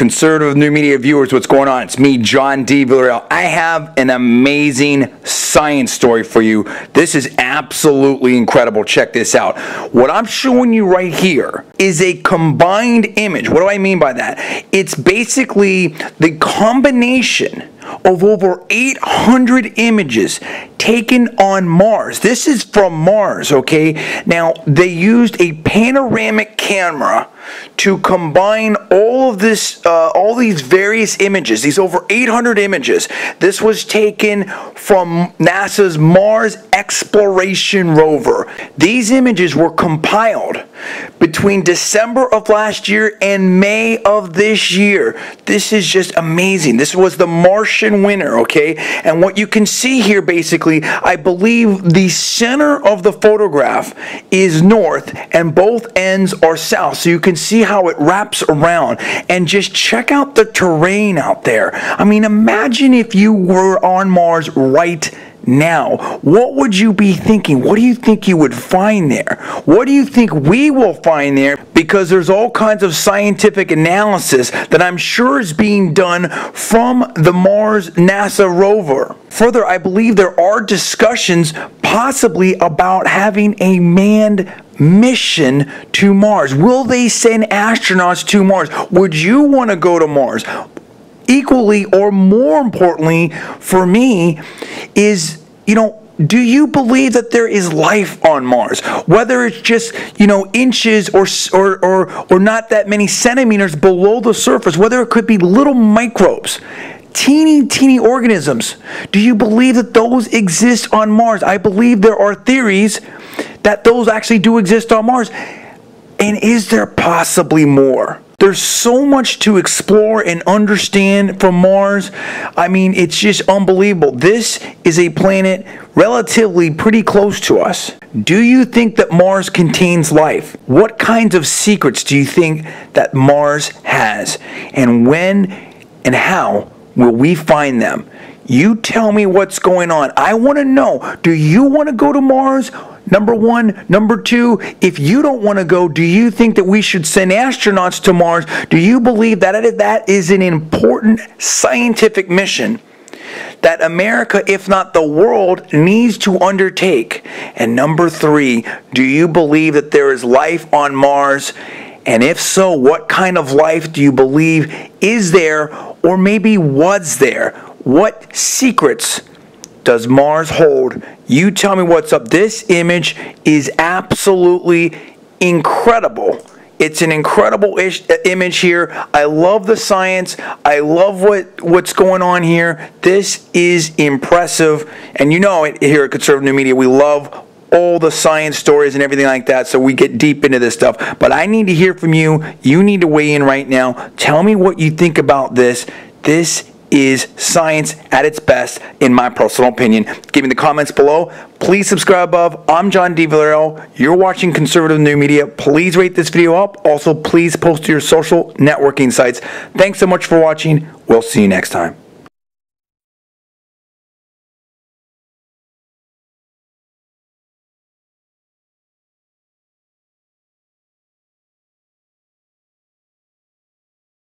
conservative new media viewers, what's going on? It's me, John D. Villarreal. I have an amazing science story for you. This is absolutely incredible. Check this out. What I'm showing you right here is a combined image. What do I mean by that? It's basically the combination of over 800 images taken on Mars. This is from Mars, okay? Now, they used a panoramic camera to combine all of this, uh, all these various images, these over 800 images. This was taken from NASA's Mars Exploration Rover. These images were compiled between December of last year and May of this year. This is just amazing. This was the Martian winter, okay? And what you can see here basically, I believe the center of the photograph is north and both ends are south. So you can see how it wraps around and just check out the terrain out there. I mean, imagine if you were on Mars right now, what would you be thinking? What do you think you would find there? What do you think we will find there? Because there's all kinds of scientific analysis that I'm sure is being done from the Mars NASA rover. Further, I believe there are discussions possibly about having a manned mission to Mars. Will they send astronauts to Mars? Would you want to go to Mars? Equally or more importantly for me is, you know, do you believe that there is life on Mars? Whether it's just, you know, inches or, or, or, or not that many centimeters below the surface, whether it could be little microbes, teeny, teeny organisms. Do you believe that those exist on Mars? I believe there are theories that those actually do exist on Mars. And is there possibly more? There's so much to explore and understand from Mars. I mean, it's just unbelievable. This is a planet relatively pretty close to us. Do you think that Mars contains life? What kinds of secrets do you think that Mars has? And when and how will we find them? You tell me what's going on. I want to know. Do you want to go to Mars Number one. Number two, if you don't want to go, do you think that we should send astronauts to Mars? Do you believe that that is an important scientific mission? that America, if not the world, needs to undertake? And number three, do you believe that there is life on Mars? And if so, what kind of life do you believe is there or maybe was there? What secrets does Mars hold? You tell me what's up. This image is absolutely incredible. It's an incredible ish, uh, image here. I love the science. I love what, what's going on here. This is impressive. And you know it here at Conservative New Media, we love all the science stories and everything like that, so we get deep into this stuff. But I need to hear from you. You need to weigh in right now. Tell me what you think about this. This is science at its best, in my personal opinion. Give me the comments below. Please subscribe above. I'm John D. Villarreal. You're watching Conservative New Media. Please rate this video up. Also, please post to your social networking sites. Thanks so much for watching. We'll see you next time.